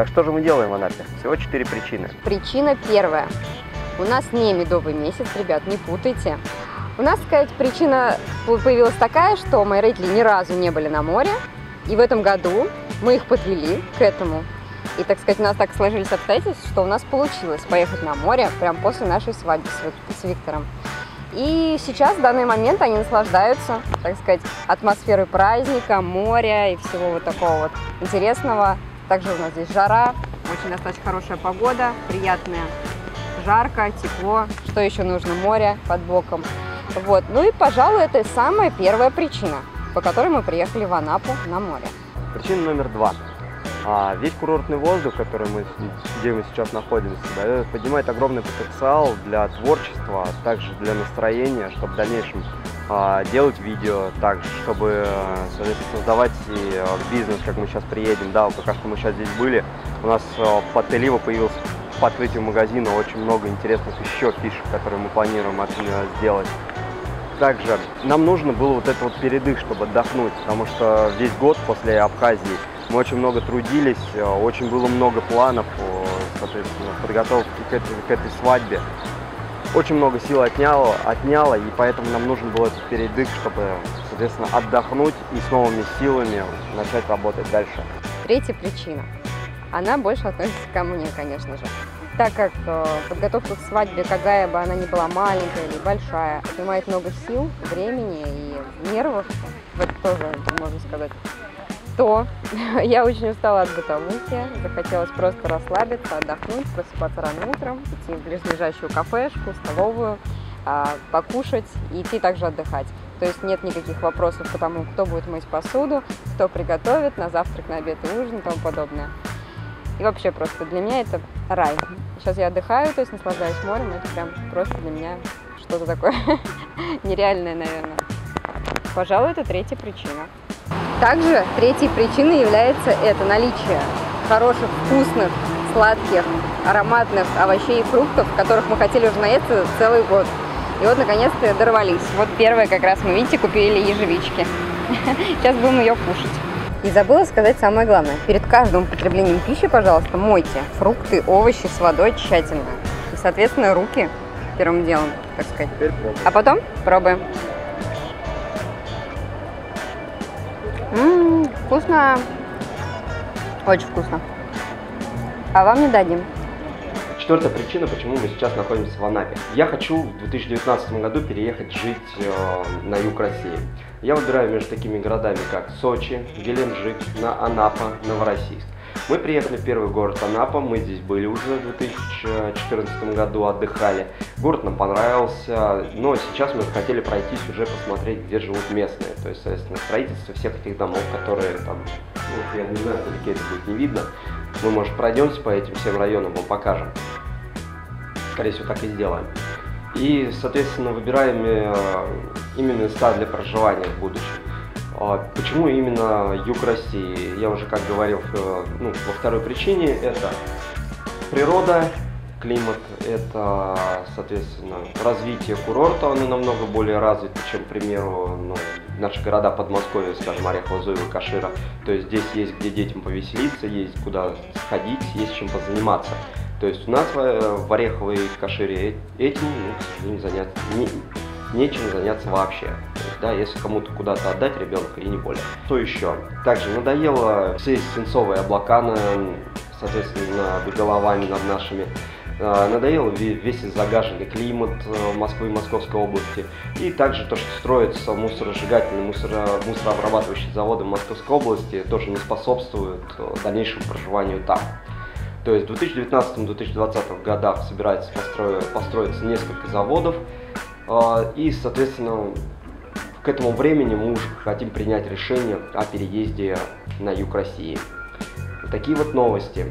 Так что же мы делаем в Анапе? Всего четыре причины. Причина первая. У нас не медовый месяц, ребят, не путайте. У нас, сказать, причина появилась такая, что мои родители ни разу не были на море, и в этом году мы их подвели к этому. И, так сказать, у нас так сложились обстоятельства, что у нас получилось поехать на море прямо после нашей свадьбы с Виктором. И сейчас, в данный момент, они наслаждаются, так сказать, атмосферой праздника, моря и всего вот такого вот интересного. Также у нас здесь жара, очень достаточно хорошая погода, приятная, жарко, тепло. Что еще нужно? Море под боком. Вот. Ну и, пожалуй, это самая первая причина, по которой мы приехали в Анапу на море. Причина номер два. А весь курортный воздух, который мы, где мы сейчас находимся, да, поднимает огромный потенциал для творчества, а также для настроения, чтобы в дальнейшем а, делать видео, также, чтобы создавать и, а, бизнес, как мы сейчас приедем. Да, пока что мы сейчас здесь были, у нас а, под Теливо появился по открытию магазина очень много интересных еще фишек, которые мы планируем сделать. Также нам нужно было вот этот вот передых, чтобы отдохнуть, потому что весь год после Абхазии мы очень много трудились, э, очень было много планов, соответственно, подготовки к этой, к этой свадьбе. Очень много сил отняло, отняло, и поэтому нам нужен был этот передых, чтобы, соответственно, отдохнуть и с новыми силами начать работать дальше. Третья причина. Она больше относится ко мне, конечно же. Так как э, подготовка к свадьбе, какая бы она ни была маленькая или большая, отнимает много сил, времени и нервов, это тоже можно сказать то я очень устала от бытовухи, захотелось просто расслабиться, отдохнуть, просыпаться рано утром, идти в ближайшую кафешку, столовую, а, покушать и идти также отдыхать. То есть нет никаких вопросов по тому, кто будет мыть посуду, кто приготовит на завтрак, на обед и ужин и тому подобное. И вообще просто для меня это рай. Сейчас я отдыхаю, то есть наслаждаюсь морем, это прям просто для меня что-то такое нереальное, наверное. Пожалуй, это третья причина. Также третьей причиной является это наличие хороших, вкусных, сладких, ароматных овощей и фруктов, которых мы хотели уже наесться целый год. И вот, наконец-то, дорвались. Вот первое как раз мы, видите, купили ежевички. Сейчас будем ее кушать. И забыла сказать самое главное. Перед каждым употреблением пищи, пожалуйста, мойте фрукты, овощи с водой тщательно. И, соответственно, руки первым делом, так сказать. А потом пробуем. Ммм, вкусно. Очень вкусно. А вам не дадим. Четвертая причина, почему мы сейчас находимся в Анапе. Я хочу в 2019 году переехать жить э, на юг России. Я выбираю между такими городами, как Сочи, Геленджик, на Анапа, Новороссийск. Мы приехали в первый город Анапа, мы здесь были уже в 2014 году, отдыхали. Город нам понравился, но сейчас мы хотели пройтись уже посмотреть, где живут местные. То есть, соответственно, строительство всех этих домов, которые там, ну, я не знаю, вдалеке это будет не видно. Мы, может, пройдемся по этим всем районам, вам покажем. Скорее всего, так и сделаем. И, соответственно, выбираем э, именно места для проживания в будущем. А почему именно юг России? Я уже как говорил э, ну, во второй причине, это природа, климат, это, соответственно, развитие курорта, он намного более развит, чем, к примеру, ну, наши города Подмосковья, скажем, Орехово, Зуево, Кашира. То есть здесь есть где детям повеселиться, есть куда сходить, есть чем позаниматься. То есть у нас в Орехово и Кашире этим, ну, заняться не, нечем заняться вообще. есть, да, если кому-то куда-то отдать ребенка и не более. Что еще? Также надоело все свинцовые облака, на, соответственно, над головами, над нашими. А, надоело весь загаженный климат э, Москвы и Московской области. И также то, что строятся мусоросжигательные, мусоро, мусорообрабатывающие заводы Московской области, тоже не способствует э, дальнейшему проживанию там. То есть в 2019-2020 годах собирается построить, построиться несколько заводов, и, соответственно, к этому времени мы уже хотим принять решение о переезде на юг России. Такие вот новости.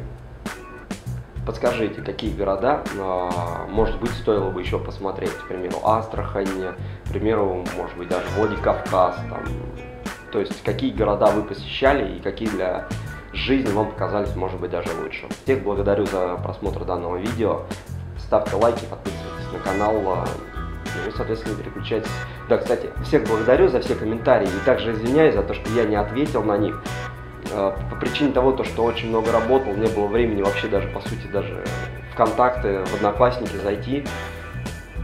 Подскажите, какие города, а, может быть, стоило бы еще посмотреть, к примеру, Астрахань, к примеру, может быть, даже Владикавказ, там, то есть какие города вы посещали и какие для жизни вам показались, может быть, даже лучше. Всех благодарю за просмотр данного видео. Ставьте лайки, подписывайтесь на канал. И соответственно, переключайтесь. Да, кстати, всех благодарю за все комментарии и также извиняюсь за то, что я не ответил на них. Э, По причине того, то, что очень много работал, не было времени вообще даже, по сути, даже в контакты, в одноклассники зайти.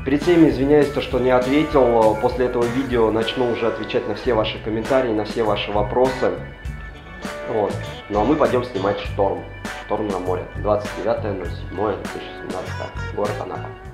Перед всеми извиняюсь, то, что не ответил. После этого видео начну уже отвечать на все ваши комментарии, на все ваши вопросы. Вот. Ну а мы пойдем снимать «Шторм». «Шторм на море». 29.07.2017. Город Анапа.